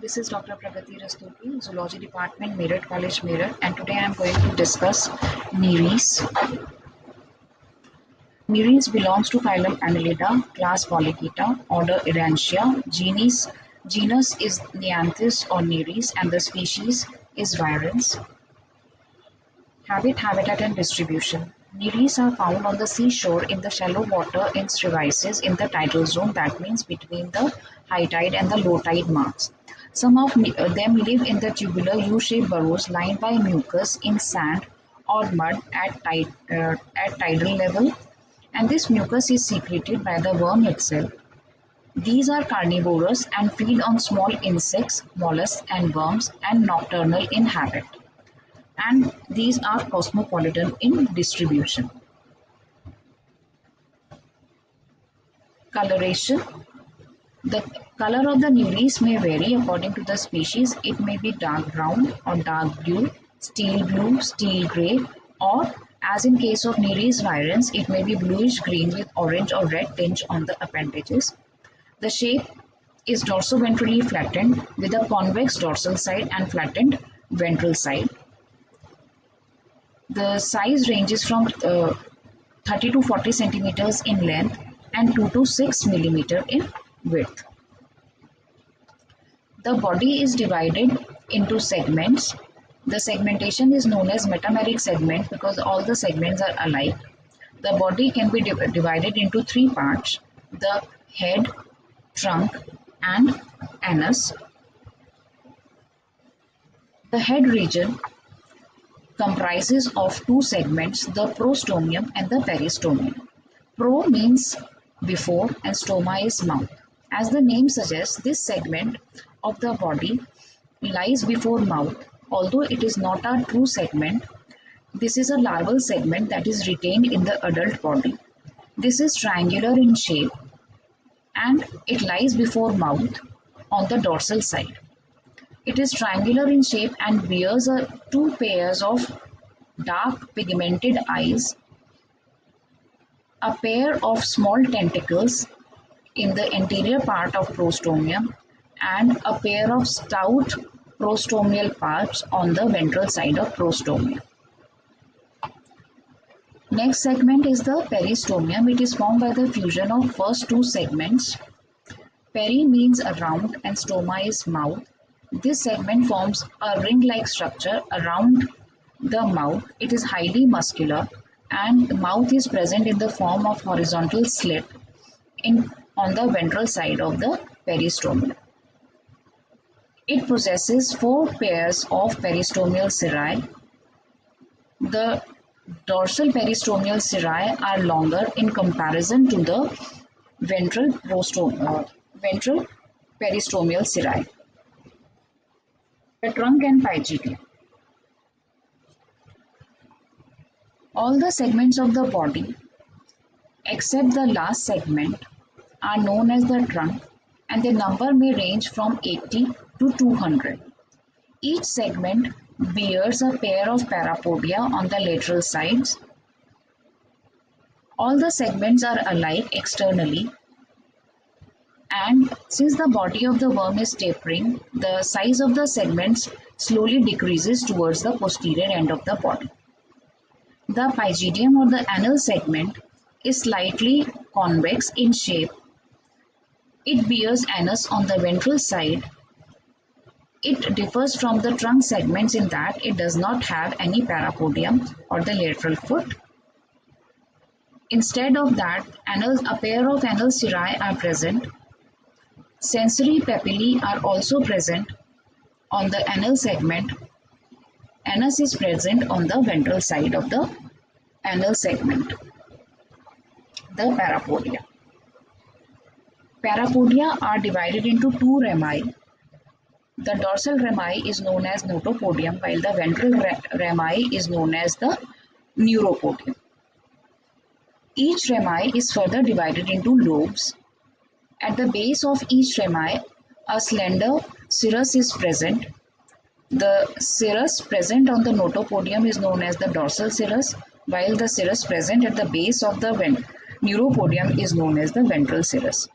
This is Dr. Pragati Rastogi, Zoology Department, Meerut College, Meerut, and today I am going to discuss Nereis. Nereis belongs to phylum Annelida, class Polychaeta, order Errantia, genus, genus is Neanthes or Nereis, and the species is Virens. Habit, habitat, and distribution. Nereis are found on the seashore in the shallow water in striaces in the tidal zone, that means between the high tide and the low tide marks. Some of uh, them live in the tubular U-shaped burrows lined by mucus in sand or mud at, uh, at tidal level and this mucus is secreted by the worm itself. These are carnivorous and feed on small insects, mollusks and worms and nocturnal in habit. And these are cosmopolitan in distribution. Coloration the color of the nereis may vary according to the species. It may be dark brown or dark blue, steel blue, steel grey, or as in case of Nereis virens, it may be bluish green with orange or red tinge on the appendages. The shape is dorsoventrally flattened with a convex dorsal side and flattened ventral side. The size ranges from uh, 30 to 40 centimeters in length and 2 to 6 millimeter in width. The body is divided into segments. The segmentation is known as metameric segment because all the segments are alike. The body can be divided into three parts, the head, trunk and anus. The head region comprises of two segments, the prostomium and the peristomium. Pro means before and stoma is mouth. As the name suggests, this segment of the body lies before mouth. Although it is not a true segment, this is a larval segment that is retained in the adult body. This is triangular in shape and it lies before mouth on the dorsal side. It is triangular in shape and bears a, two pairs of dark pigmented eyes, a pair of small tentacles in the anterior part of prostomium and a pair of stout prostomial palps on the ventral side of prostomium. Next segment is the peristomium. It is formed by the fusion of first two segments. Peri means around and stoma is mouth. This segment forms a ring-like structure around the mouth. It is highly muscular and the mouth is present in the form of horizontal slit in on the ventral side of the peristomium. It possesses four pairs of peristomial cirri. The dorsal peristomial cirri are longer in comparison to the ventral, uh, ventral peristomial cirri. The trunk and pygidium. All the segments of the body except the last segment are known as the trunk and their number may range from 80 to 200. Each segment bears a pair of parapodia on the lateral sides. All the segments are alike externally and since the body of the worm is tapering, the size of the segments slowly decreases towards the posterior end of the body. The pygidium or the anal segment is slightly convex in shape it bears anus on the ventral side. It differs from the trunk segments in that it does not have any parapodium or the lateral foot. Instead of that, a pair of anal cirri are present. Sensory papillae are also present on the anal segment. Anus is present on the ventral side of the anal segment. The parapodia. Parapodia are divided into two rami. The dorsal rami is known as notopodium while the ventral rami is known as the neuropodium. Each rami is further divided into lobes. At the base of each rami, a slender cirrus is present. The cirrus present on the notopodium is known as the dorsal cirrus, while the cirrus present at the base of the neuropodium is known as the ventral cirrus.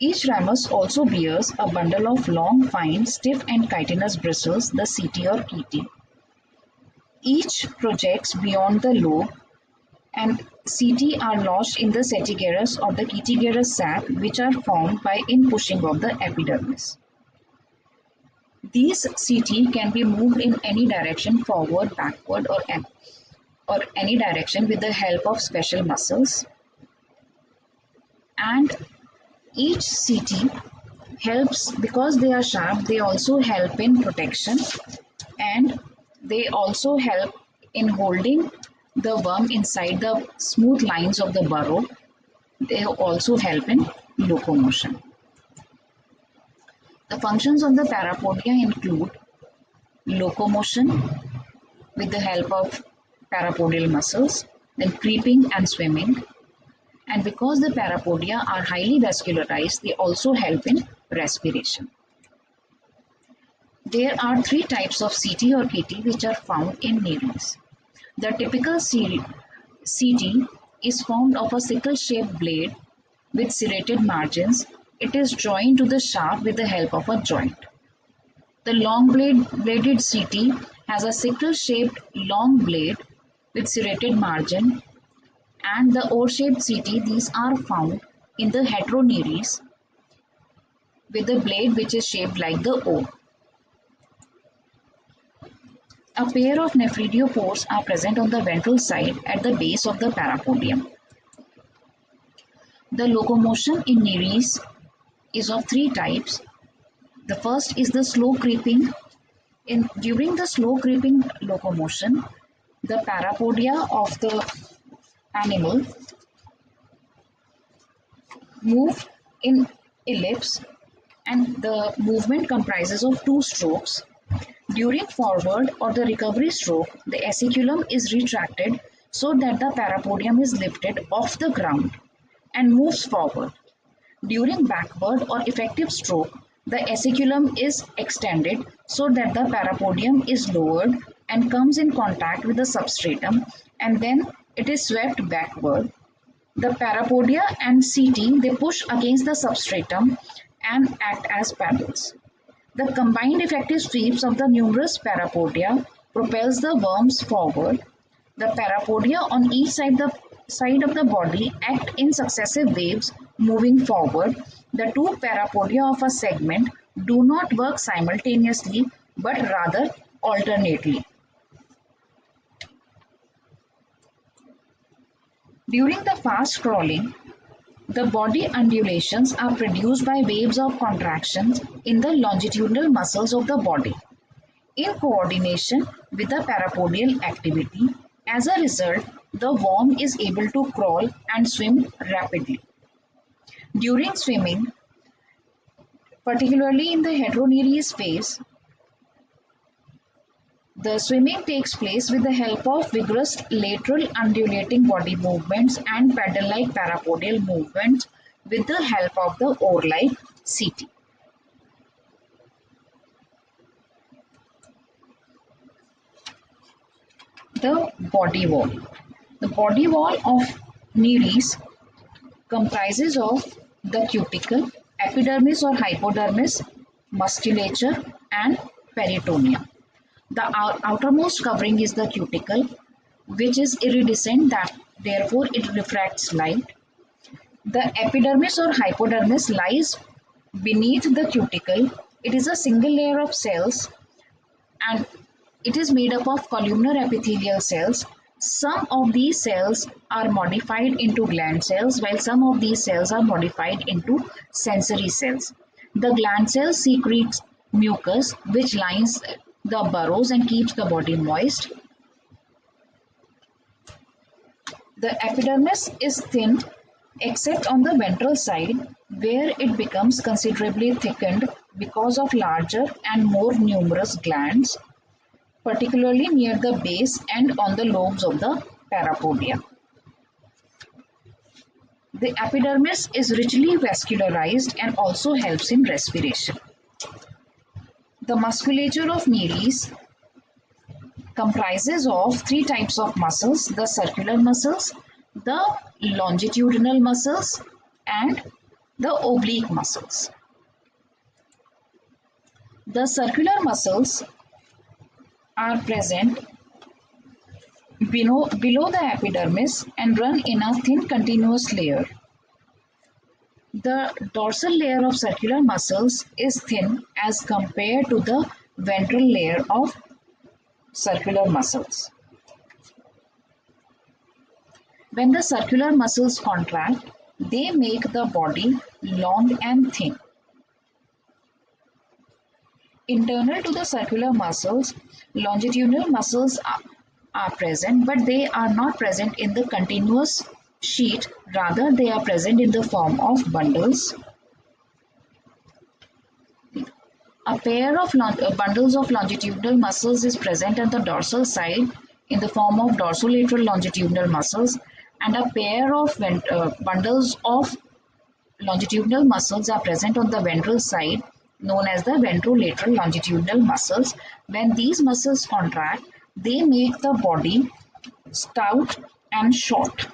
Each ramus also bears a bundle of long, fine, stiff and chitinous bristles, the setae or chaetae. Each projects beyond the lobe and setae are lodged in the setigerous or the chaetigerous sac which are formed by in-pushing of the epidermis. These setae can be moved in any direction forward, backward or, or any direction with the help of special muscles. And each setae helps because they are sharp, they also help in protection and they also help in holding the worm inside the smooth lines of the burrow. They also help in locomotion. The functions of the parapodia include locomotion with the help of parapodial muscles, then creeping and swimming. And because the parapodia are highly vascularized, they also help in respiration. There are three types of setae or chaetae which are found in nereis. The typical setae is formed of a sickle-shaped blade with serrated margins it is joined to the shaft with the help of a joint. The long blade, bladed setae has a sickle-shaped long blade with serrated margin and the oar-shaped setae, these are found in the heteronereis with a blade which is shaped like the oar. A pair of nephridiopores are present on the ventral side at the base of the parapodium. The locomotion in nereis is of three types. The first is the slow creeping. In during the slow creeping locomotion, the parapodia of the animal move in ellipse and the movement comprises of two strokes. During forward or the recovery stroke, the aciculum is retracted so that the parapodium is lifted off the ground and moves forward. During backward or effective stroke, the aciculum is extended so that the parapodium is lowered and comes in contact with the substratum and then it is swept backward. The parapodia and setae they push against the substratum and act as paddles. The combined effective sweeps of the numerous parapodia propels the worms forward. The parapodia on each side, the, side of the body act in successive waves moving forward, the two parapodia of a segment do not work simultaneously but rather alternately. During the fast crawling, the body undulations are produced by waves of contractions in the longitudinal muscles of the body in coordination with the parapodial activity. As a result, the worm is able to crawl and swim rapidly. During swimming, particularly in the heteronereis phase, the swimming takes place with the help of vigorous lateral undulating body movements and paddle-like parapodial movements with the help of the oar-like setae. The body wall. The body wall of Nereis comprises of the cuticle, epidermis or hypodermis, musculature and peritoneum. The outermost covering is the cuticle which is iridescent that therefore it refracts light. The epidermis or hypodermis lies beneath the cuticle. It is a single layer of cells and it is made up of columnar epithelial cells some of these cells are modified into gland cells while some of these cells are modified into sensory cells. The gland cells secretes mucus which lines the burrows and keeps the body moist. The epidermis is thin except on the ventral side where it becomes considerably thickened because of larger and more numerous glands particularly near the base and on the lobes of the parapodia. The epidermis is richly vascularized and also helps in respiration. The musculature of Nereis comprises of three types of muscles, the circular muscles, the longitudinal muscles and The oblique muscles. The circular muscles are present below, below the epidermis and run in a thin continuous layer. The dorsal layer of circular muscles is thin as compared to the ventral layer of circular muscles. When the circular muscles contract, they make the body long and thin. Internal to the circular muscles, longitudinal muscles are, are present, but they are not present in the continuous sheet. Rather, they are present in the form of bundles. A pair of uh, bundles of longitudinal muscles is present on the dorsal side in the form of dorsolateral longitudinal muscles and a pair of uh, bundles of longitudinal muscles are present on the ventral side known as the ventrolateral longitudinal muscles. When these muscles contract, they make the body stout and short.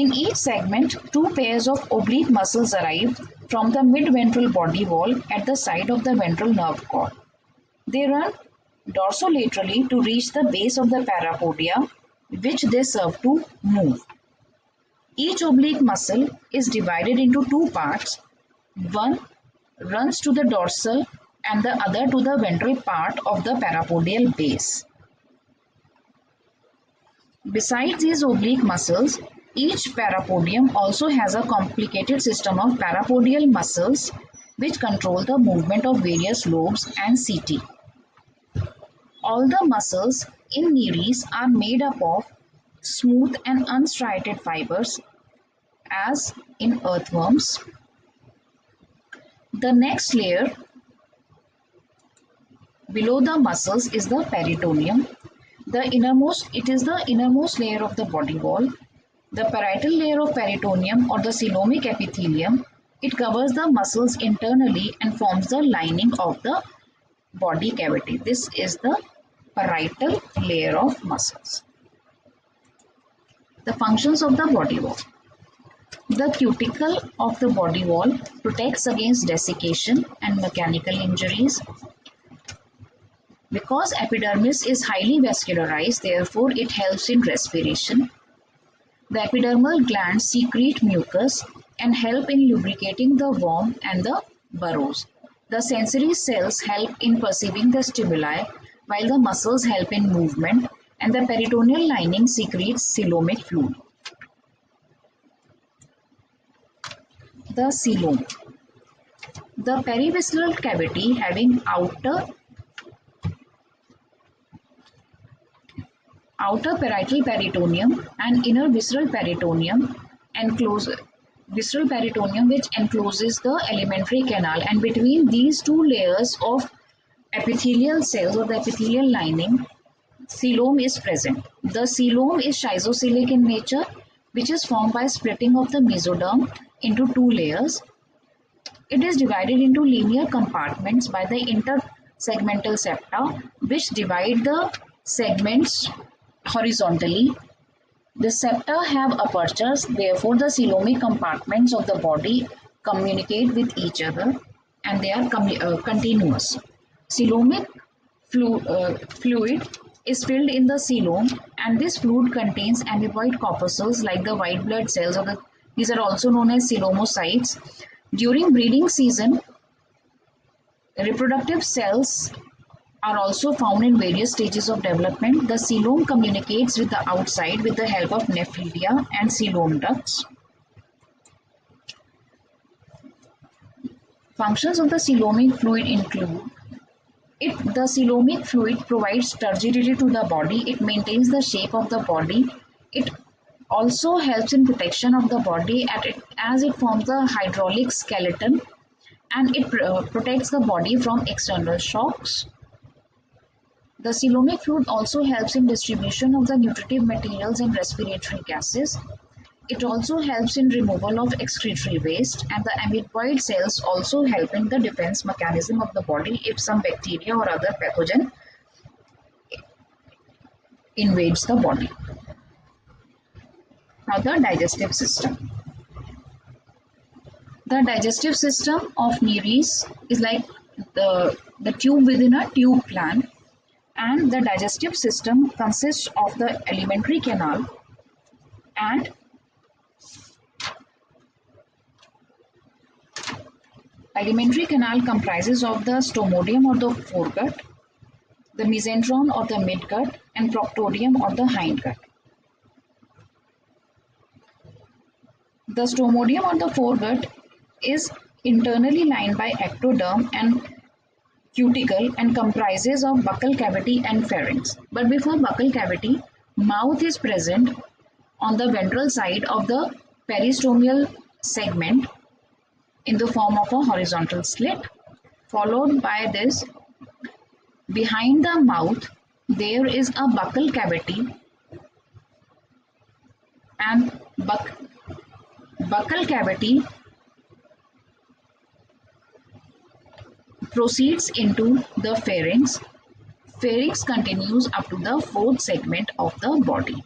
In each segment, two pairs of oblique muscles arrive from the mid-ventral body wall at the side of the ventral nerve cord. They run dorsolaterally to reach the base of the parapodia, which they serve to move. Each oblique muscle is divided into two parts. One runs to the dorsal and the other to the ventral part of the parapodial base. Besides these oblique muscles, each parapodium also has a complicated system of parapodial muscles which control the movement of various lobes and setae. All the muscles in nereis are made up of smooth and unstriated fibers as in earthworms. The next layer below the muscles is the peritoneum. The innermost, it is the innermost layer of the body wall. The parietal layer of peritoneum or the coelomic epithelium, it covers the muscles internally and forms the lining of the body cavity. This is the parietal layer of muscles. The functions of the body wall. The cuticle of the body wall protects against desiccation and mechanical injuries. Because epidermis is highly vascularized, therefore it helps in respiration. The epidermal glands secrete mucus and help in lubricating the worm and the burrows. The sensory cells help in perceiving the stimuli while the muscles help in movement and the peritoneal lining secretes coelomic fluid. The coelom. The perivisceral cavity having outer outer parietal peritoneum and inner visceral peritoneum enclose visceral peritoneum which encloses the alimentary canal and between these two layers of epithelial cells or the epithelial lining, coelom is present. The coelom is schizocoelic in nature, which is formed by splitting of the mesoderm into two layers. It is divided into linear compartments by the intersegmental septa, which divide the segments horizontally. The septa have apertures, therefore the coelomic compartments of the body communicate with each other and they are uh, continuous. Coelomic flu uh, fluid is filled in the coelom and this fluid contains amoeboid corpuscles like the white blood cells of the these are also known as coelomocytes. During breeding season, reproductive cells are also found in various stages of development. The coelom communicates with the outside with the help of nephridia and coelom ducts. Functions of the coelomic fluid include it, the coelomic fluid provides turgidity to the body. It maintains the shape of the body. It also helps in protection of the body it, as it forms the hydraulic skeleton and it protects the body from external shocks. The coelomic fluid also helps in distribution of the nutritive materials and respiratory gases. It also helps in removal of excretory waste and the amoeboid cells also help in the defense mechanism of the body if some bacteria or other pathogen invades the body. Now the digestive system. The digestive system of Nereis is like the, the tube within a tube plant and the digestive system consists of the alimentary canal and alimentary canal comprises of the stomodeum or the foregut, the mesenteron or the midgut and proctodeum or the hindgut. The stomodeum or the foregut is internally lined by ectoderm and cuticle and comprises of buccal cavity and pharynx. But before buccal cavity, mouth is present on the ventral side of the peristomial segment in the form of a horizontal slit. Followed by this, behind the mouth, there is a buccal cavity and buc buccal cavity proceeds into the pharynx. Pharynx continues up to the fourth segment of the body.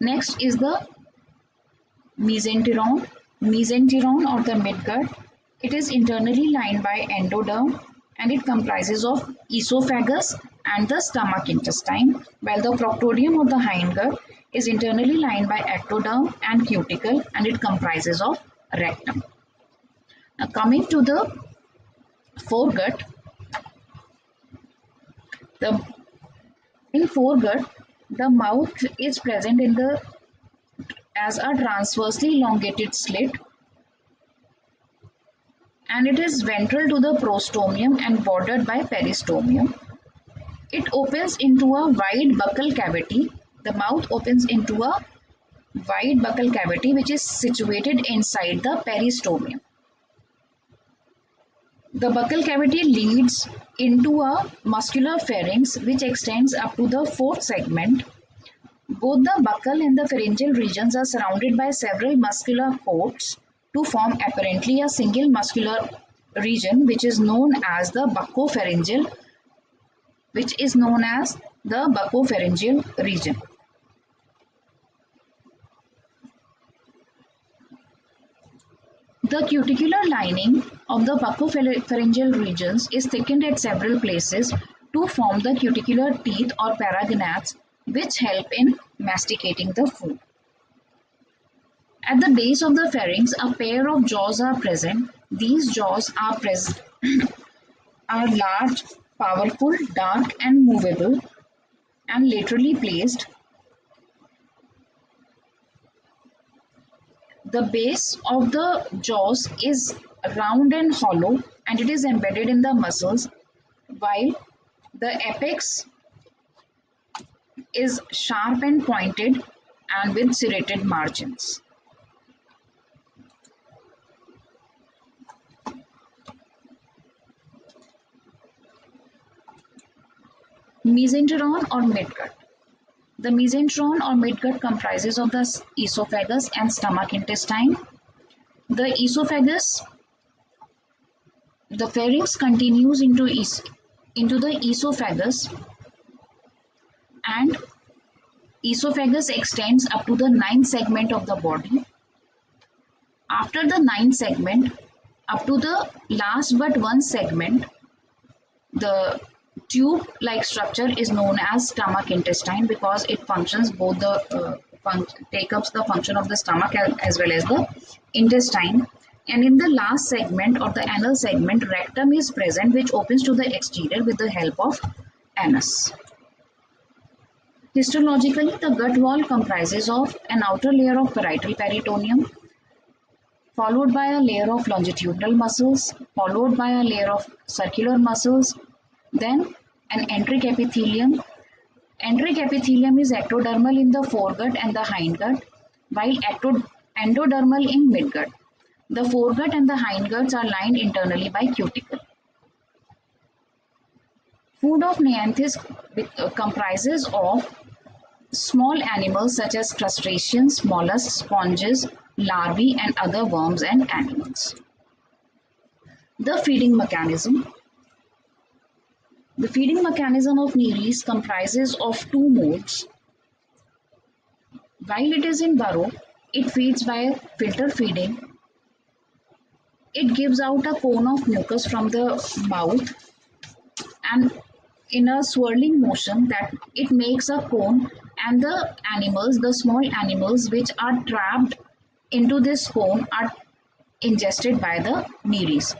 Next is the mesenteron. Mesenteron or the midgut. It is internally lined by endoderm and it comprises of esophagus and the stomach intestine while the proctodeum or the hindgut is internally lined by ectoderm and cuticle and it comprises of rectum. Now coming to the foregut, the in foregut, the mouth is present in the as a transversely elongated slit and it is ventral to the prostomium and bordered by peristomium. It opens into a wide buccal cavity. The mouth opens into a wide buccal cavity which is situated inside the peristomium. The buccal cavity leads into a muscular pharynx which extends up to the fourth segment. Both the buccal and the pharyngeal regions are surrounded by several muscular coats to form apparently a single muscular region which is known as the buccopharyngeal which is known as the buccopharyngeal region. The cuticular lining of the buccopharyngeal regions is thickened at several places to form the cuticular teeth or paragnaths which help in masticating the food. At the base of the pharynx, a pair of jaws are present. These jaws are present are large, powerful, dark and movable and laterally placed The base of the jaws is round and hollow and it is embedded in the muscles while the apex is sharp and pointed and with serrated margins. Mesenteron or midgut. The mesenteron or midgut comprises of the esophagus and stomach intestine. The esophagus, the pharynx continues into, into the esophagus and esophagus extends up to the ninth segment of the body. After the ninth segment, up to the last but one segment, the tube-like structure is known as stomach intestine because it functions both the uh, take up the function of the stomach as well as the intestine and in the last segment or the anal segment rectum is present which opens to the exterior with the help of anus. Histologically, the gut wall comprises of an outer layer of parietal peritoneum followed by a layer of longitudinal muscles followed by a layer of circular muscles then an enteric epithelium. Enteric epithelium is ectodermal in the foregut and the hindgut, while endodermal in midgut. The foregut and the hindguts are lined internally by cuticle. Food of Neanthes uh, comprises of small animals such as crustaceans, mollusks, sponges, larvae and other worms and animals. The feeding mechanism the feeding mechanism of Nereis comprises of two modes. While it is in burrow, it feeds by filter feeding. It gives out a cone of mucus from the mouth and in a swirling motion that it makes a cone and the animals, the small animals which are trapped into this cone are ingested by the nereis.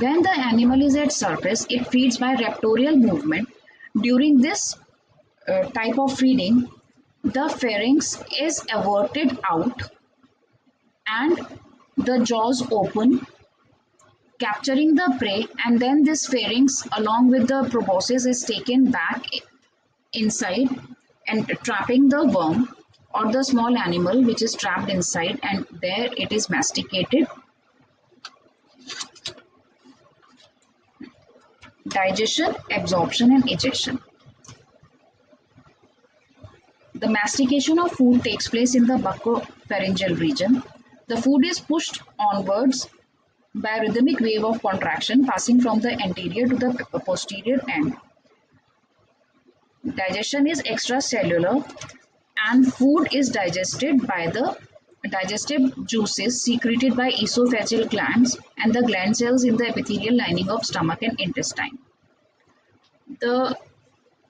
When the animal is at surface, it feeds by raptorial movement. During this uh, type of feeding, the pharynx is averted out and the jaws open capturing the prey and then this pharynx along with the proboscis is taken back inside and trapping the worm or the small animal which is trapped inside and there it is masticated. Digestion absorption and egestion. The mastication of food takes place in the buccopharyngeal region. The food is pushed onwards by rhythmic wave of contraction passing from the anterior to the posterior end. Digestion is extracellular and food is digested by the digestive juices secreted by esophageal glands and the gland cells in the epithelial lining of stomach and intestine. The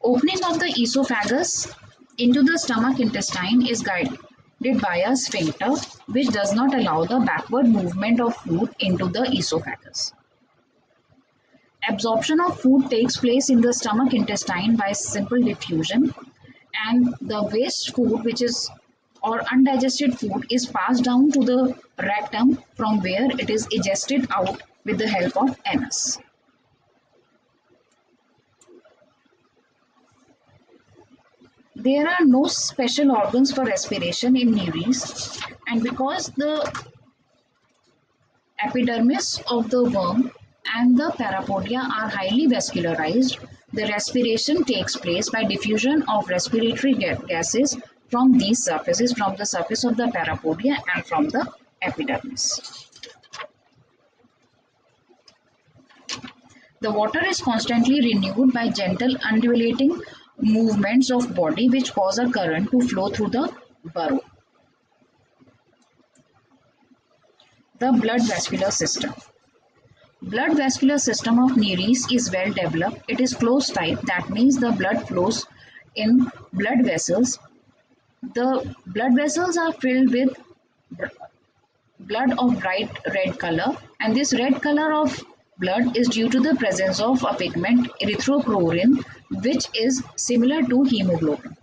opening of the esophagus into the stomach intestine is by a sphincter which does not allow the backward movement of food into the esophagus. Absorption of food takes place in the stomach intestine by simple diffusion and the waste food which is or undigested food is passed down to the rectum from where it is egested out with the help of anus. There are no special organs for respiration in nereis and because the epidermis of the worm and the parapodia are highly vascularized, the respiration takes place by diffusion of respiratory gases from these surfaces, from the surface of the parapodia and from the epidermis. The water is constantly renewed by gentle undulating movements of body which cause a current to flow through the burrow. The blood vascular system. Blood vascular system of Nereis is well developed. It is closed type. That means the blood flows in blood vessels. The blood vessels are filled with blood of bright red color and this red color of blood is due to the presence of a pigment erythrocruorin which is similar to hemoglobin.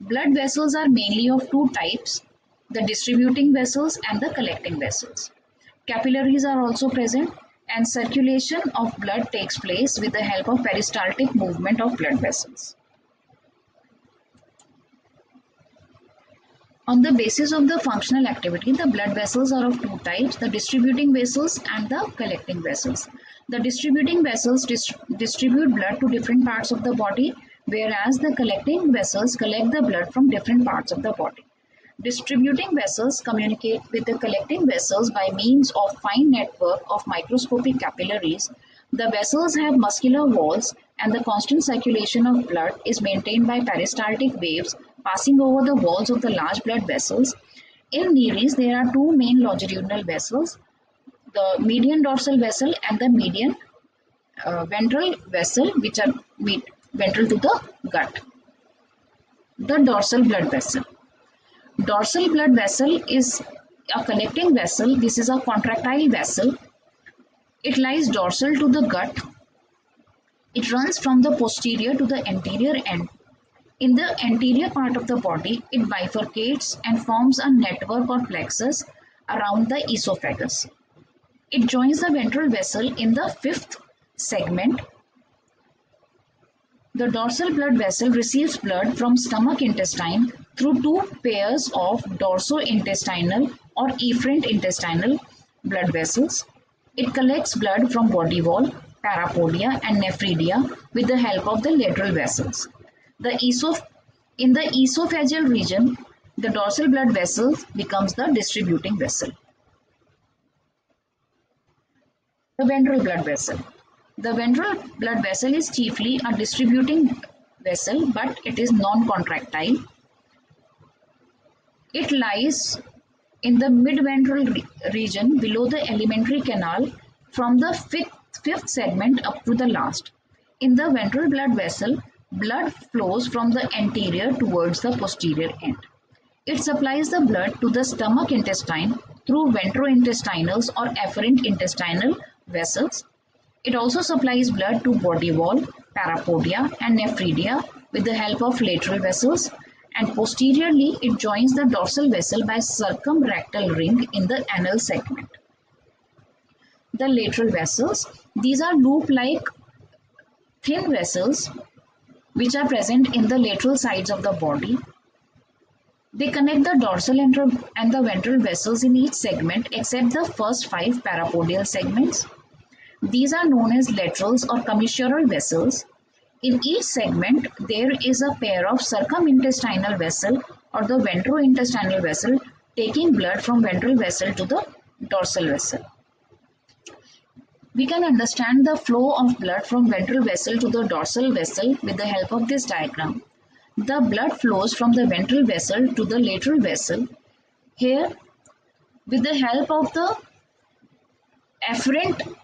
Blood vessels are mainly of two types, the distributing vessels and the collecting vessels. Capillaries are also present and circulation of blood takes place with the help of peristaltic movement of blood vessels. On the basis of the functional activity, the blood vessels are of two types, the distributing vessels and the collecting vessels. The distributing vessels dis distribute blood to different parts of the body, whereas the collecting vessels collect the blood from different parts of the body. Distributing vessels communicate with the collecting vessels by means of fine network of microscopic capillaries. The vessels have muscular walls and the constant circulation of blood is maintained by peristaltic waves passing over the walls of the large blood vessels. In Nereis, there are two main longitudinal vessels, the median dorsal vessel and the median uh, ventral vessel, which are ventral to the gut. The dorsal blood vessel. Dorsal blood vessel is a connecting vessel. This is a contractile vessel. It lies dorsal to the gut. It runs from the posterior to the anterior end in the anterior part of the body, it bifurcates and forms a network or plexus around the esophagus. It joins the ventral vessel in the fifth segment. The dorsal blood vessel receives blood from stomach intestine through two pairs of dorso-intestinal or efferent intestinal blood vessels. It collects blood from body wall, parapodia and nephridia with the help of the lateral vessels. The esoph in the esophageal region, the dorsal blood vessel becomes the distributing vessel. The ventral blood vessel. The ventral blood vessel is chiefly a distributing vessel but it is non-contractile. It lies in the mid-ventral re region below the alimentary canal from the fifth, fifth segment up to the last. In the ventral blood vessel, blood flows from the anterior towards the posterior end. It supplies the blood to the stomach intestine through ventrointestinal or afferent intestinal vessels. It also supplies blood to body wall, parapodia and nephridia with the help of lateral vessels and posteriorly it joins the dorsal vessel by circumrectal ring in the anal segment. The lateral vessels, these are loop-like thin vessels which are present in the lateral sides of the body. They connect the dorsal and the ventral vessels in each segment except the first five parapodial segments. These are known as laterals or commissural vessels in each segment, there is a pair of circumintestinal vessel or the ventrointestinal vessel taking blood from ventral vessel to the dorsal vessel. We can understand the flow of blood from ventral vessel to the dorsal vessel with the help of this diagram. The blood flows from the ventral vessel to the lateral vessel. Here, with the help of the afferent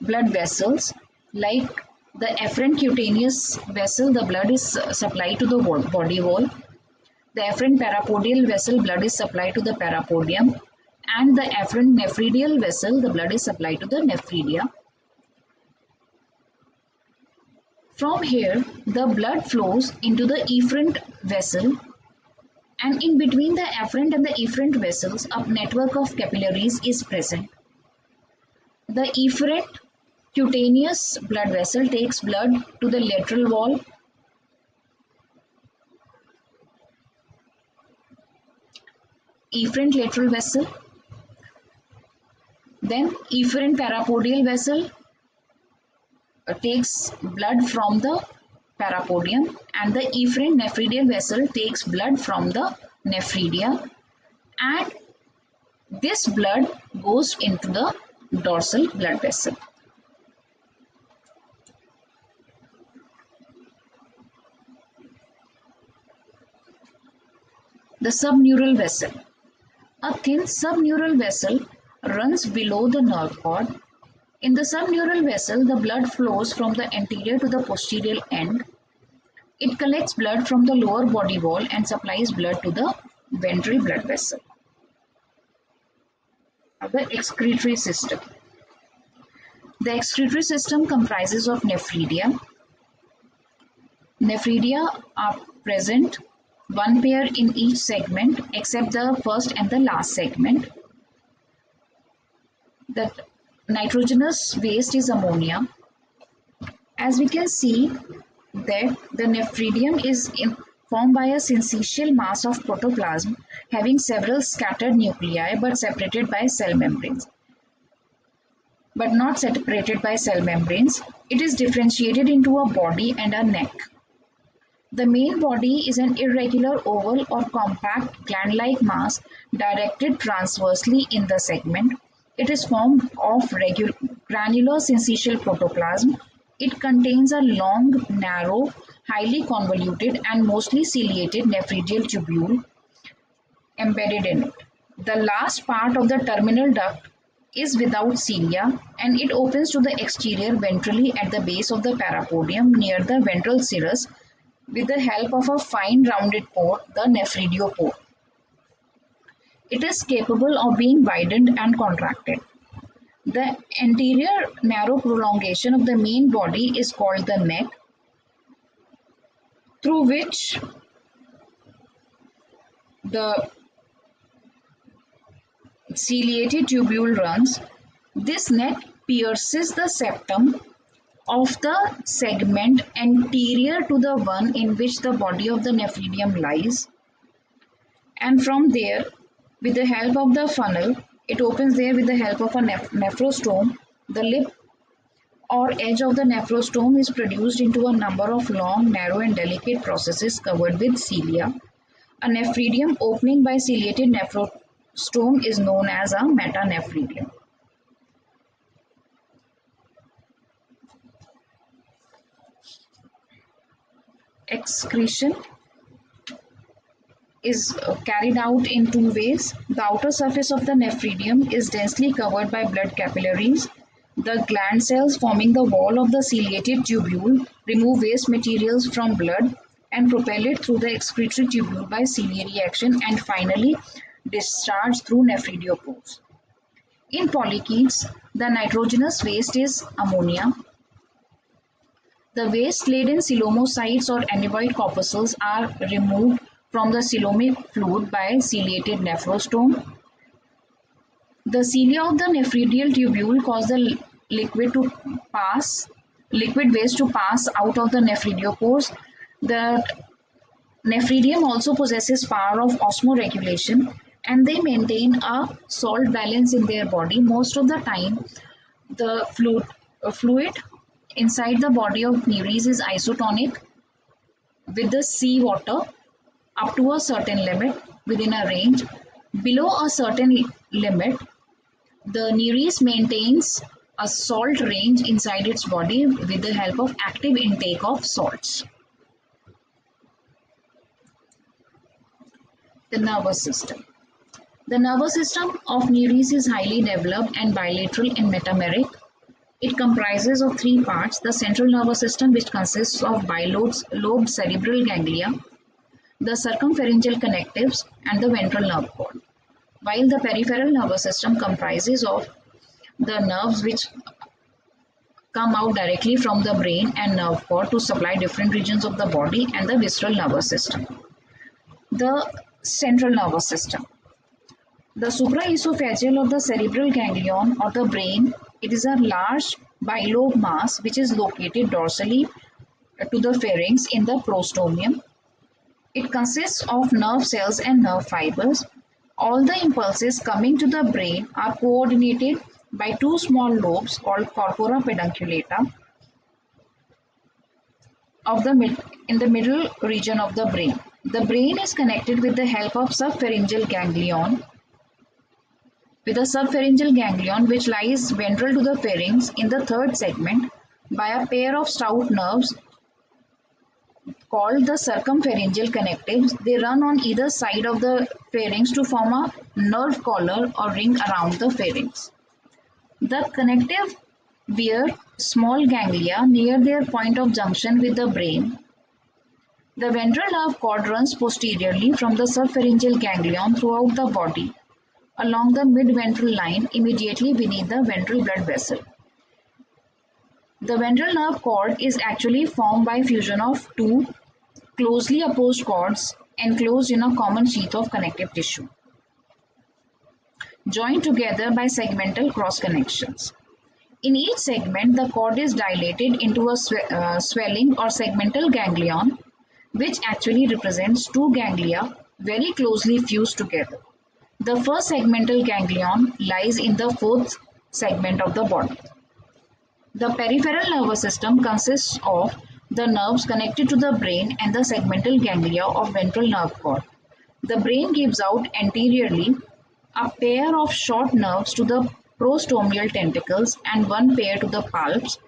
blood vessels like the afferent cutaneous vessel, the blood is supplied to the body wall. The afferent parapodial vessel, blood is supplied to the parapodium. And the afferent nephridial vessel, the blood is supplied to the nephridia. From here, the blood flows into the efferent vessel and in between the afferent and the efferent vessels, a network of capillaries is present. The efferent cutaneous blood vessel takes blood to the lateral wall efferent lateral vessel then efferent parapodial vessel uh, takes blood from the parapodium and the efferent nephridial vessel takes blood from the nephridia and this blood goes into the dorsal blood vessel The subneural vessel. A thin subneural vessel runs below the nerve cord. In the subneural vessel, the blood flows from the anterior to the posterior end. It collects blood from the lower body wall and supplies blood to the ventral blood vessel. The excretory system. The excretory system comprises of nephridia. Nephridia are present one pair in each segment except the first and the last segment. The nitrogenous waste is ammonia. As we can see that the nephridium is in, formed by a syncytial mass of protoplasm having several scattered nuclei but separated by cell membranes. But not separated by cell membranes, it is differentiated into a body and a neck. The main body is an irregular oval or compact gland-like mass directed transversely in the segment. It is formed of granular syncytial protoplasm. It contains a long, narrow, highly convoluted and mostly ciliated nephridial tubule embedded in it. The last part of the terminal duct is without cilia and it opens to the exterior ventrally at the base of the parapodium near the ventral cirrus with the help of a fine rounded pore, the nephridiopore. It is capable of being widened and contracted. The anterior narrow prolongation of the main body is called the neck, through which the ciliated tubule runs. This neck pierces the septum of the segment anterior to the one in which the body of the nephridium lies and from there with the help of the funnel it opens there with the help of a neph nephrostome the lip or edge of the nephrostome is produced into a number of long narrow and delicate processes covered with cilia. A nephridium opening by ciliated nephrostome is known as a metanephridium. Excretion is carried out in two ways. The outer surface of the nephridium is densely covered by blood capillaries. The gland cells forming the wall of the ciliated tubule remove waste materials from blood and propel it through the excretory tubule by ciliary action and finally discharge through nephridiopores. In polychaetes, the nitrogenous waste is ammonia. The waste laden coelomocytes or amoeboid corpuscles are removed from the coelomic fluid by ciliated nephrostome. The cilia of the nephridial tubule cause the liquid to pass, liquid waste to pass out of the nephridiopores. The nephridium also possesses power of osmoregulation and they maintain a salt balance in their body. Most of the time, the fluid, uh, fluid inside the body of Nereis is isotonic with the sea water up to a certain limit within a range. Below a certain limit, the Nereis maintains a salt range inside its body with the help of active intake of salts. The nervous system. The nervous system of Nereis is highly developed and bilateral in metameric. It comprises of three parts, the central nervous system which consists of bilobes, bilobed cerebral ganglia, the circumpharyngeal connectives, and the ventral nerve cord. While the peripheral nervous system comprises of the nerves which come out directly from the brain and nerve cord to supply different regions of the body and the visceral nervous system. The central nervous system. The supraesophageal of the cerebral ganglion or the brain, it is a large bilobe mass which is located dorsally to the pharynx in the prostomium it consists of nerve cells and nerve fibers. All the impulses coming to the brain are coordinated by two small lobes called corpora pedunculata of the mid, in the middle region of the brain. The brain is connected with the help of subpharyngeal ganglion with a subpharyngeal ganglion which lies ventral to the pharynx in the third segment by a pair of stout nerves called the circumpharyngeal connectives. They run on either side of the pharynx to form a nerve collar or ring around the pharynx. The connective bear small ganglia near their point of junction with the brain. The ventral nerve cord runs posteriorly from the subpharyngeal ganglion throughout the body along the mid-ventral line immediately beneath the ventral blood vessel. The ventral nerve cord is actually formed by fusion of two closely opposed cords enclosed in a common sheath of connective tissue, joined together by segmental cross connections. In each segment, the cord is dilated into a uh, swelling or segmental ganglion, which actually represents two ganglia very closely fused together. The first segmental ganglion lies in the fourth segment of the body. The peripheral nervous system consists of the nerves connected to the brain and the segmental ganglia of ventral nerve cord. The brain gives out anteriorly a pair of short nerves to the prostomial tentacles and one pair to the palps.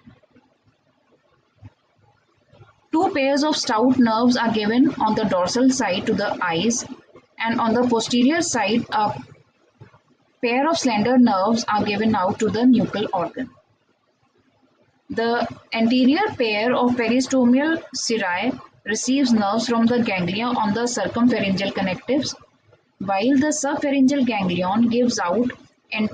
Two pairs of stout nerves are given on the dorsal side to the eyes and on the posterior side a pair of slender nerves are given out to the nuchal organ. The anterior pair of peristomial cirri receives nerves from the ganglia on the circumpharyngeal connectives, while the subpharyngeal ganglion gives out an,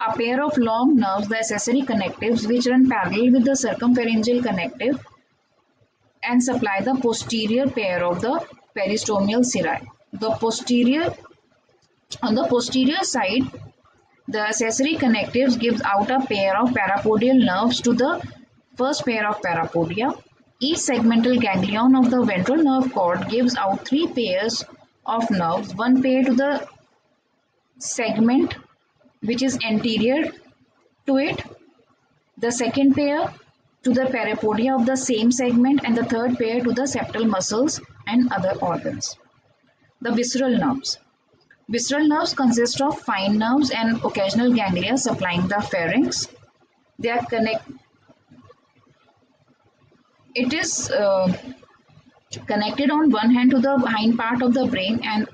a pair of long nerves, the accessory connectives, which run parallel with the circumpharyngeal connective and supply the posterior pair of the peristomial cirri. The posterior on the posterior side the accessory connectives gives out a pair of parapodial nerves to the first pair of parapodia. Each segmental ganglion of the ventral nerve cord gives out three pairs of nerves, one pair to the segment which is anterior to it, the second pair to the parapodia of the same segment and the third pair to the septal muscles and other organs. The visceral nerves. Visceral nerves consist of fine nerves and occasional ganglia supplying the pharynx. They are connect. It is uh, connected on one hand to the hind part of the brain and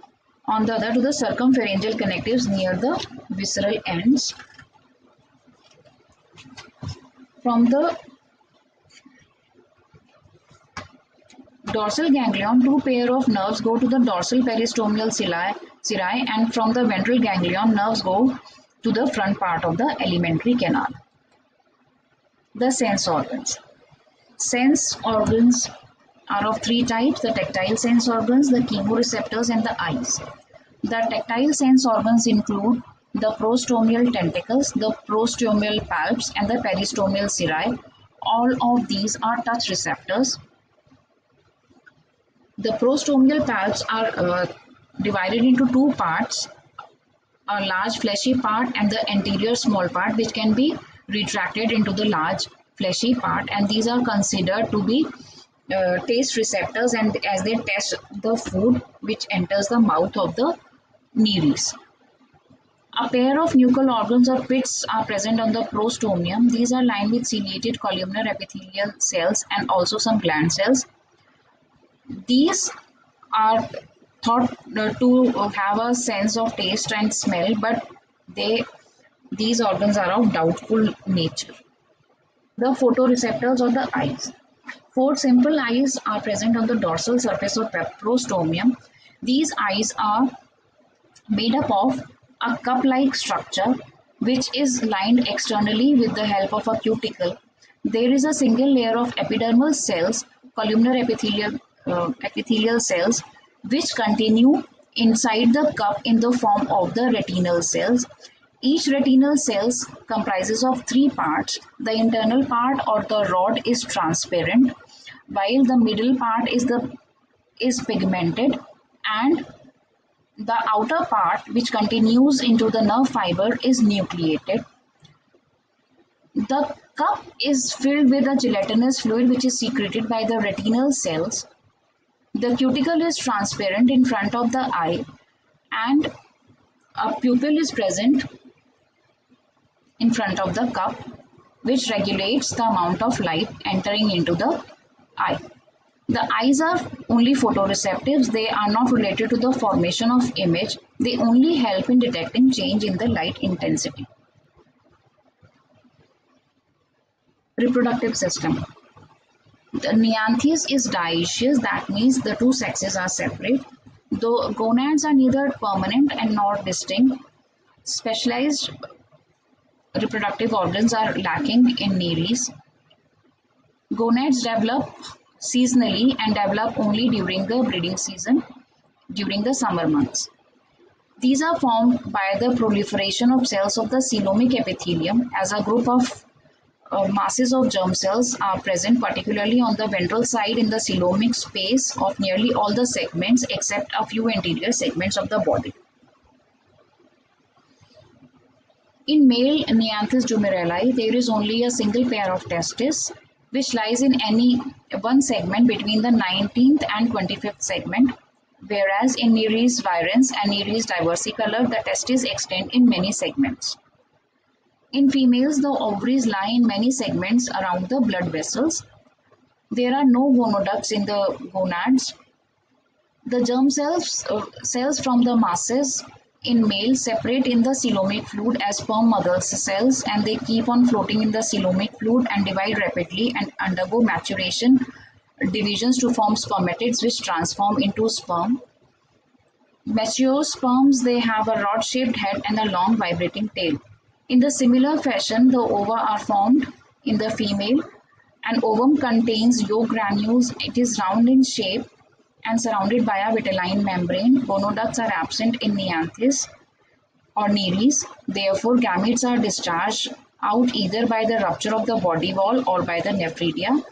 on the other to the circumpharyngeal connectives near the visceral ends. From the dorsal ganglion, two pair of nerves go to the dorsal peristomial cirri, and from the ventral ganglion, nerves go to the front part of the alimentary canal. The sense organs. Sense organs are of three types, the tactile sense organs, the chemoreceptors and the eyes. The tactile sense organs include the prostomial tentacles, the prostomial palps and the peristomial cirri. All of these are touch receptors. The prostomial palps are uh, divided into two parts, a large fleshy part and the anterior small part which can be retracted into the large fleshy part and these are considered to be uh, taste receptors and as they test the food which enters the mouth of the nereis. A pair of nuchal organs or pits are present on the prostomium. These are lined with ciliated columnar epithelial cells and also some gland cells. These are thought uh, to have a sense of taste and smell, but they these organs are of doubtful nature. The photoreceptors or the eyes. Four simple eyes are present on the dorsal surface of prostomium. These eyes are made up of a cup-like structure which is lined externally with the help of a cuticle. There is a single layer of epidermal cells, columnar epithelial, uh, epithelial cells, which continue inside the cup in the form of the retinal cells. Each retinal cells comprises of three parts. The internal part or the rod is transparent, while the middle part is the is pigmented and the outer part which continues into the nerve fiber is nucleated. The cup is filled with a gelatinous fluid which is secreted by the retinal cells the cuticle is transparent in front of the eye and a pupil is present in front of the cup which regulates the amount of light entering into the eye. The eyes are only photoreceptives. They are not related to the formation of image. They only help in detecting change in the light intensity. Reproductive system. The neanthes is dioecious, that means the two sexes are separate. The gonads are neither permanent and nor distinct. Specialized reproductive organs are lacking in nereis. Gonads develop seasonally and develop only during the breeding season, during the summer months. These are formed by the proliferation of cells of the coelomic epithelium as a group of uh, masses of germ cells are present particularly on the ventral side in the coelomic space of nearly all the segments except a few anterior segments of the body. In male Neanthes dumerili, there is only a single pair of testes which lies in any one segment between the 19th and 25th segment, whereas in Nereis virens and Nereis diversicolor, the testes extend in many segments. In females, the ovaries lie in many segments around the blood vessels. There are no gonoducts in the gonads. The germ cells, uh, cells from the masses in males separate in the coelomic fluid as sperm mother cells and they keep on floating in the coelomic fluid and divide rapidly and undergo maturation divisions to form spermatids which transform into sperm. Mature sperms, they have a rod-shaped head and a long vibrating tail. In the similar fashion, the ova are formed in the female. An ovum contains yolk granules. It is round in shape and surrounded by a vitelline membrane. Gonoducts are absent in Neanthes or Nereis. Therefore, gametes are discharged out either by the rupture of the body wall or by the nephridia.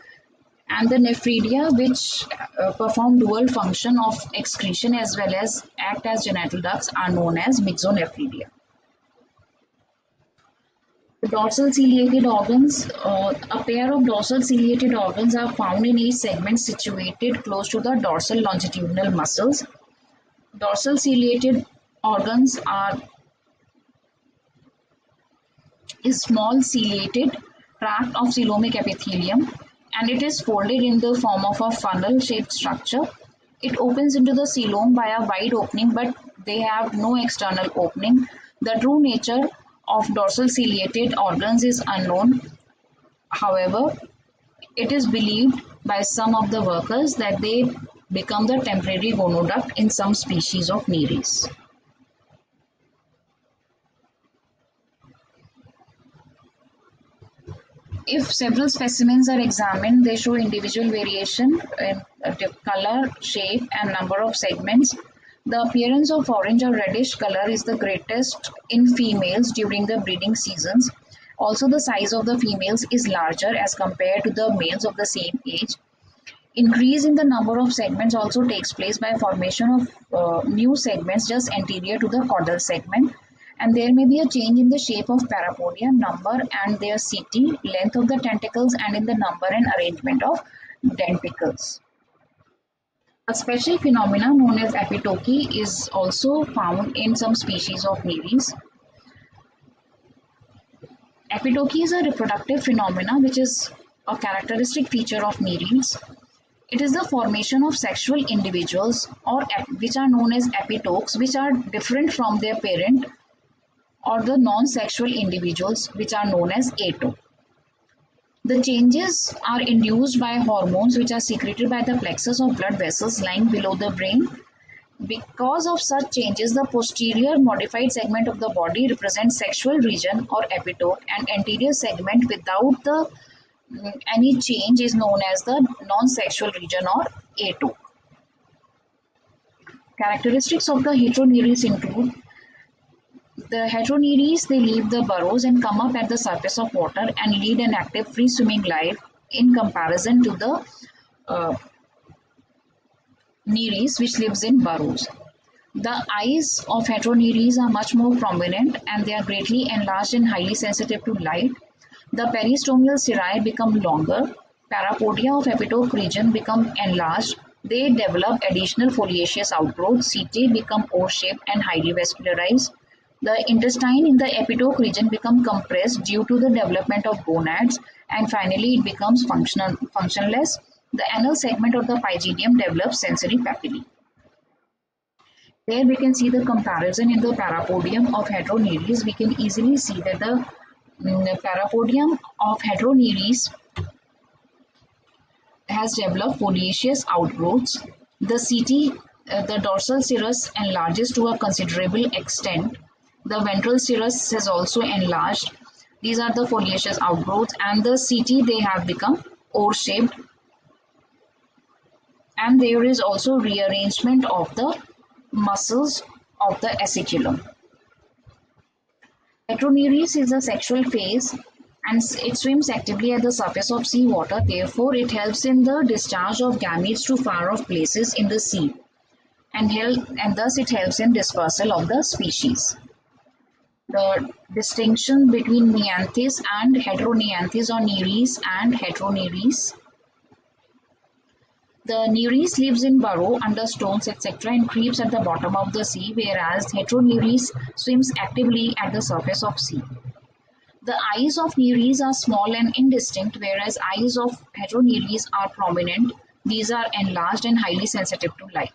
And the nephridia, which uh, perform dual function of excretion as well as act as genital ducts, are known as mixonephridia. The dorsal ciliated organs, uh, a pair of dorsal ciliated organs are found in each segment situated close to the dorsal longitudinal muscles. Dorsal ciliated organs are a small ciliated tract of coelomic epithelium and it is folded in the form of a funnel shaped structure. It opens into the coelom by a wide opening but they have no external opening. The true nature of dorsal ciliated organs is unknown. However, it is believed by some of the workers that they become the temporary gonoduct in some species of Nereis. If several specimens are examined, they show individual variation in uh, color, shape, and number of segments. The appearance of orange or reddish color is the greatest in females during the breeding seasons. Also, the size of the females is larger as compared to the males of the same age. Increase in the number of segments also takes place by formation of uh, new segments just anterior to the caudal segment and there may be a change in the shape of parapodia, number and their setae, length of the tentacles and in the number and arrangement of denticles. A special phenomena known as epitoky is also found in some species of Nereis. Epitoky is a reproductive phenomena which is a characteristic feature of Nereis. It is the formation of sexual individuals or which are known as epitokes which are different from their parent or the non-sexual individuals which are known as atoke. The changes are induced by hormones which are secreted by the plexus of blood vessels lying below the brain. Because of such changes, the posterior modified segment of the body represents sexual region or epitoke and anterior segment without the mm, any change is known as the non-sexual region or atoke. Characteristics of the heteronereis include the heteronereis, they leave the burrows and come up at the surface of water and lead an active free swimming life in comparison to the uh, which lives in burrows. The eyes of heteronereis are much more prominent and they are greatly enlarged and highly sensitive to light. The peristomial cirri become longer. Parapodia of epitoke region become enlarged. They develop additional foliaceous outgrowth. Setae become oar-shaped and highly vascularized. The intestine in the epitoke region become compressed due to the development of gonads and finally it becomes functional, functionless. The anal segment of the pygidium develops sensory papillae. There we can see the comparison in the parapodium of heteronereis. We can easily see that the, mm, parapodium of heteronereis has developed foliaceous outgrowths. The setae, uh, the dorsal cirrus enlarges to a considerable extent the ventral cirrus has also enlarged. These are the foliaceous outgrowths and the setae they have become oar-shaped and there is also rearrangement of the muscles of the aciculum. Heteronereis is a sexual phase and it swims actively at the surface of seawater. Therefore, it helps in the discharge of gametes to far off places in the sea and, help, and thus it helps in dispersal of the species the distinction between Neanthes and Heteroneanthes or Nereis and Heteronereis. The Nereis lives in burrow, under stones, etc. and creeps at the bottom of the sea, whereas Heteronereis swims actively at the surface of sea. The eyes of Nereis are small and indistinct, whereas eyes of Heteronereis are prominent. These are enlarged and highly sensitive to light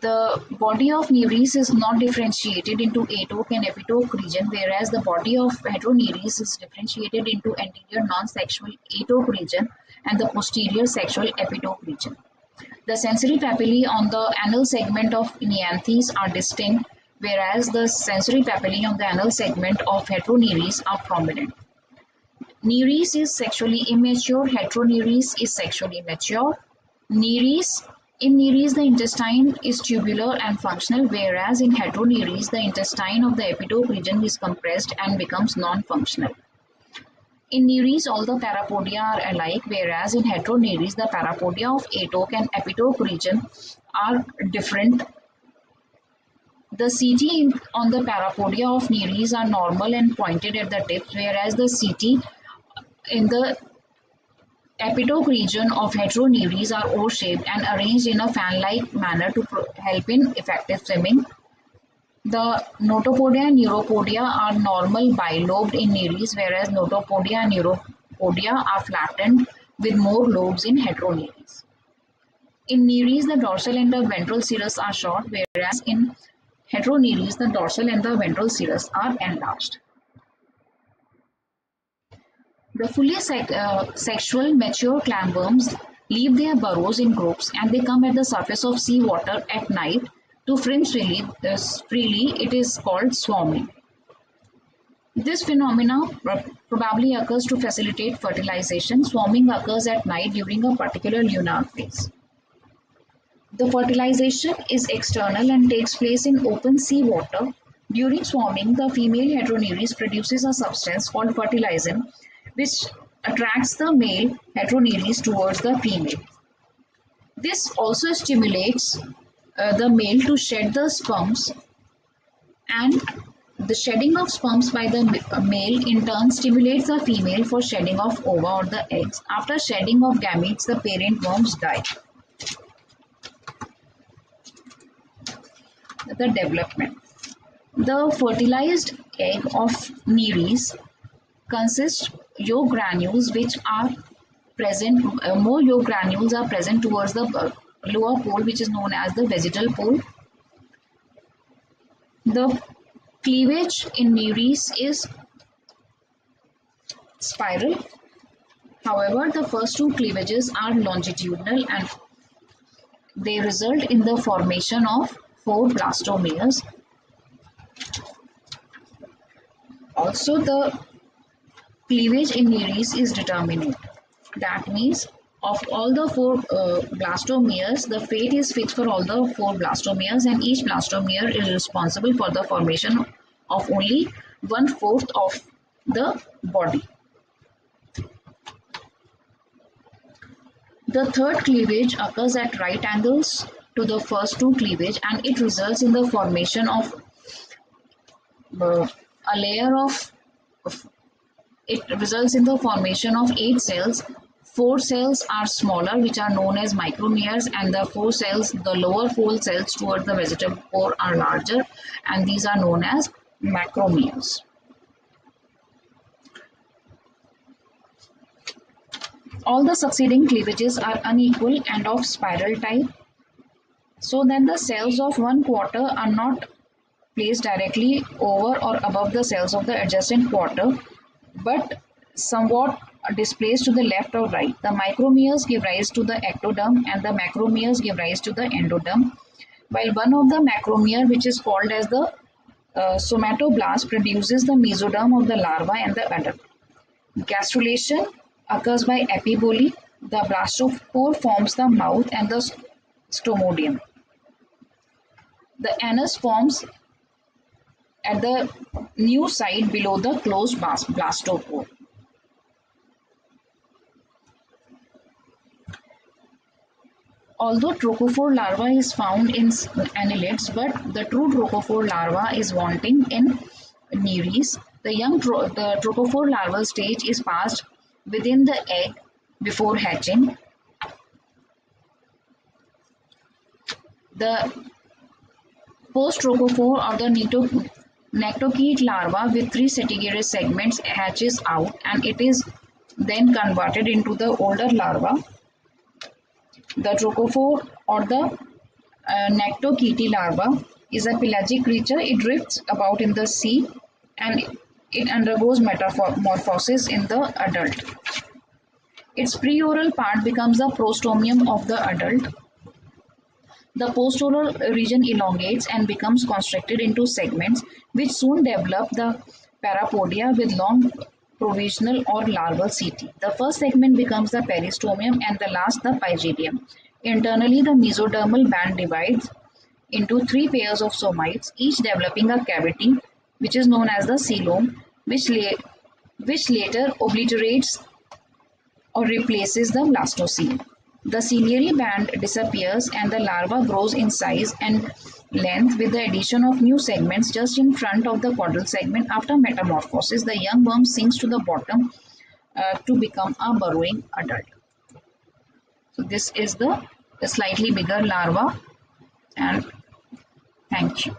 the body of Nereis is not differentiated into atoke and epitoke region, whereas the body of Heteronereis is differentiated into anterior non-sexual atoke region and the posterior sexual epitoke region. The sensory papillae on the anal segment of Neanthes are distinct, whereas the sensory papillae on the anal segment of Heteronereis are prominent. Nereis is sexually immature, Heteronereis is sexually mature. Nereis in Nereis, the intestine is tubular and functional, whereas in Heteronereis, the intestine of the epitoke region is compressed and becomes non-functional. In Nereis, all the parapodia are alike, whereas in Heteronereis, the parapodia of atoke and epitoke region are different. The setae on the parapodia of Nereis are normal and pointed at the tips, whereas the setae in the epitoke region of heteronereis are oar-shaped and arranged in a fan-like manner to help in effective swimming. The notopodia and neuropodia are normal bilobed in nereis, whereas notopodia and neuropodia are flattened with more lobes in Heteronereis. In Nereis, the dorsal and the ventral cirrus are short, whereas in Heteronereis, the dorsal and the ventral cirrus are enlarged. The fully uh, sexual mature clamworms leave their burrows in groups and they come at the surface of seawater at night to fringe freely. This freely it is called swarming. This phenomena probably occurs to facilitate fertilization. Swarming occurs at night during a particular lunar phase. The fertilization is external and takes place in open sea water. During swarming, the female Heteronereis produces a substance called fertilizin, which attracts the male Heteronereis towards the female. This also stimulates uh, the male to shed the sperms and the shedding of sperms by the male in turn stimulates the female for shedding of ova or the eggs. After shedding of gametes, the parent worms die. the development. The fertilized egg of Nereis consists yolk granules which are present, uh, more yolk granules are present towards the lower pole which is known as the vegetal pole. The cleavage in Nereis is spiral. However, the first two cleavages are longitudinal and they result in the formation of four blastomeres. Also, the cleavage in Nereis is determinate. That means of all the four uh, blastomeres, the fate is fixed for all the four blastomeres and each blastomere is responsible for the formation of only one-fourth of the body. The third cleavage occurs at right angles to the first two cleavage and it results in the formation of uh, a layer of, of it results in the formation of eight cells. Four cells are smaller which are known as micromeres and the four cells the lower four cells towards the vegetal pole are larger and these are known as macromeres. All the succeeding cleavages are unequal and of spiral type. So then the cells of one quarter are not placed directly over or above the cells of the adjacent quarter but somewhat displaced to the left or right. The micromeres give rise to the ectoderm and the macromeres give rise to the endoderm while one of the macromere which is called as the uh, somatoblast produces the mesoderm of the larva and the adult. Gastrulation occurs by epiboly. The blastopore forms the mouth and the stomodeum. The anus forms at the new site below the closed blastopore. Although trochophore larva is found in annelids, but the true trochophore larva is wanting in Nereis. The young tro the trochophore larval stage is passed within the egg before hatching. The Post-trochophore or the nectochaete larva with three setigerous segments hatches out and it is then converted into the older larva. The trochophore or the uh, nectochaete larva is a pelagic creature. It drifts about in the sea and it undergoes metamorphosis in the adult. Its preoral part becomes the prostomium of the adult the postoral region elongates and becomes constricted into segments which soon develop the parapodia with long provisional or larval setae. The first segment becomes the peristomium and the last the pygidium. Internally, the mesodermal band divides into three pairs of somites, each developing a cavity which is known as the coelom, which, la which later obliterates or replaces the blastocoel. The ciliary band disappears and the larva grows in size and length with the addition of new segments just in front of the caudal segment. After metamorphosis, the young worm sinks to the bottom uh, to become a burrowing adult. So this is the, the slightly bigger larva and thank you.